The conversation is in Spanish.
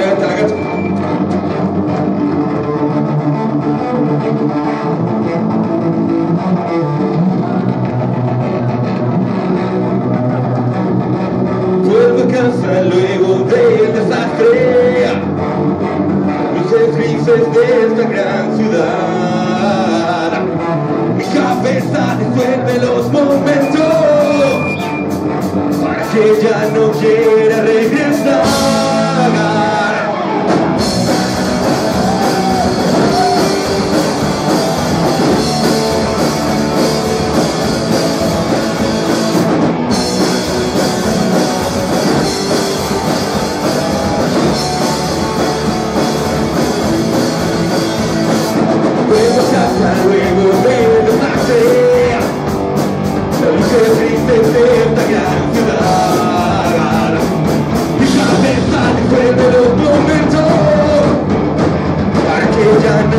gacha, la gacha. Vuelvo a casa luego del desastre Luces grises de esta gran ciudad Mi cabeza disuelve los momentos Para que ya no quiera regresar